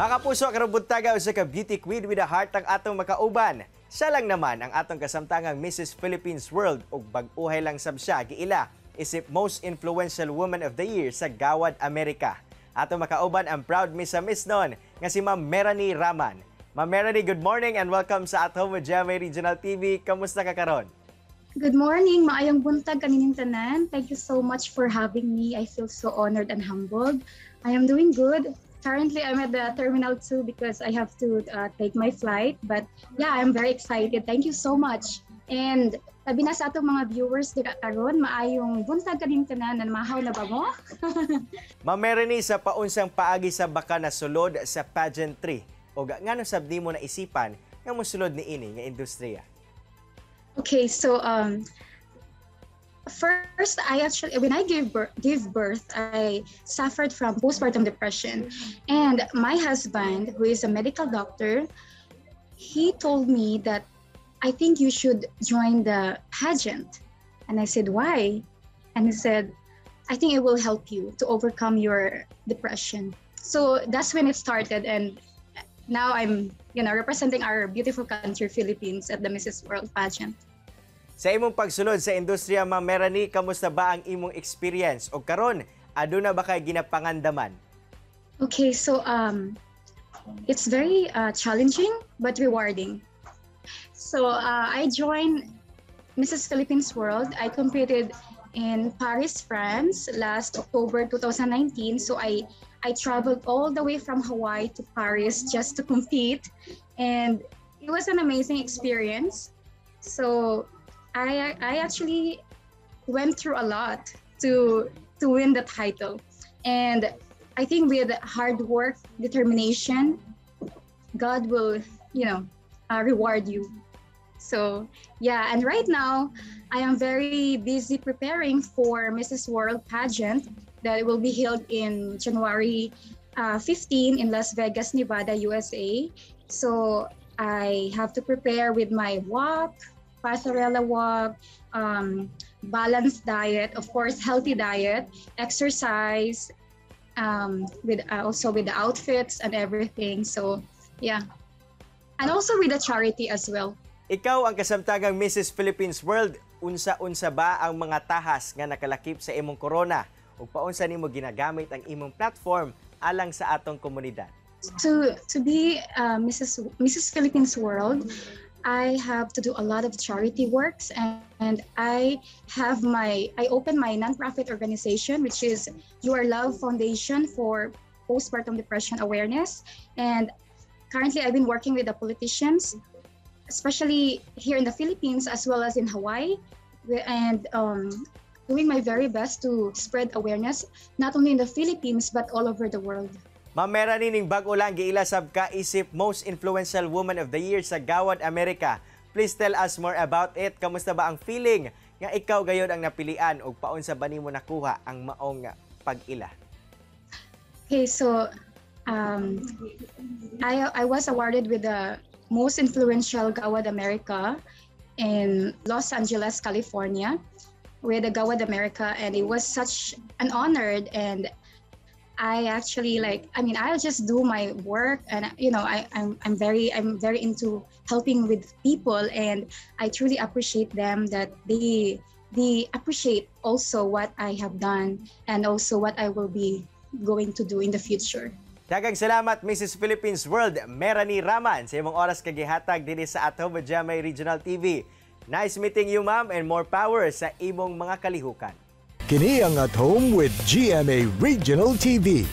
Mga puso, karong buntaga usa ka beauty queen with a heart ang atong makauban. Siya lang naman ang atong kasamtangang Mrs. Philippines World ug bag-uhay lang sab siya giila isip most influential woman of the year sa Gawad Amerika. Atong makauban ang proud Miss Miss nun nga si Ma'am Melanie Raman. Ma'am Melanie, good morning and welcome sa At Home with GMA Regional TV. Kamusta ka karon? Good morning, maayong buntag kanining tanan. Thank you so much for having me. I feel so honored and humbled. I am doing good. Currently, I'm at the Terminal 2 because I have to uh, take my flight. But yeah, I'm very excited. Thank you so much. And sabi na sa atong mga viewers dira karon, maayong buntag kaning tanan na mahaw na ba mo? Ma'am Melanie, sa paunsang paagi sa baka na sulod sa pageantry o ga- ngano sab nimo na isipan nga mosulod ni ini nga industriya? Okay, so um, first, I actually when I gave birth, gave birth, I suffered from postpartum depression, and my husband, who is a medical doctor, he told me that I think you should join the pageant, and I said why, and he said, I think it will help you to overcome your depression. So that's when it started, and now I'm you know representing our beautiful country Philippines at the Mrs. World pageant. Sa imong pagsulod sa industriya, Ma'am Melanie, kamusta ba ang imong experience? O karon, aduna ba kay ginapangandaman? Okay, so um, it's very uh, challenging but rewarding. So uh, I joined Mrs. Philippines World. I competed in Paris, France last October 2019. So I I traveled all the way from Hawaii to Paris just to compete, and it was an amazing experience. So I I actually went through a lot to to win the title, and I think with hard work, determination, God will you know uh, reward you. So yeah, and right now I am very busy preparing for Mrs. World pageant that will be held in January uh, 15 in Las Vegas, Nevada, USA. So I have to prepare with my walk, passerella walk, um, balanced diet, of course, healthy diet, exercise, um, with uh, also with the outfits and everything. So yeah, and also with the charity as well. Ikaw ang kasamtagang Mrs. Philippines World. Unsa-unsa ba ang mga tahas nga nakalakip sa imong corona? Ug paunsa nimo ginagamit ang imong platform alang sa atong komunidad? to to be uh, Mrs. Mrs. Philippines World, I have to do a lot of charity works, and, and I have my I open my nonprofit organization, which is Your Love Foundation for postpartum depression awareness, and currently I've been working with the politicians, especially here in the Philippines as well as in Hawaii, and um, doing my very best to spread awareness not only in the Philippines but all over the world. Ma'am Melanie, ning bag-o lang giila sab ka isip most influential woman of the year sa Gawad Amerika. Please tell us more about it. Kamusta ba ang feeling nga ikaw gayod ang napilian ug paunsa ba nimo nakuha ang maong pag-ila? Okay, so um, I I was awarded with the most influential Gawad America in Los Angeles, California, with the Gawad America, and it was such an honor. And I actually like, I mean, I'll just do my work, and you know, I, I'm I'm very I'm very into helping with people, and I truly appreciate them that they they appreciate also what I have done and also what I will be going to do in the future. Daghang salamat Mrs. Philippines World, Melanie Raman sa imong oras kagihatag dinhi sa At Home with GMA Regional TV. Nice meeting you ma'am and more power sa imong mga kalihukan. Kini ang At Home with GMA Regional TV.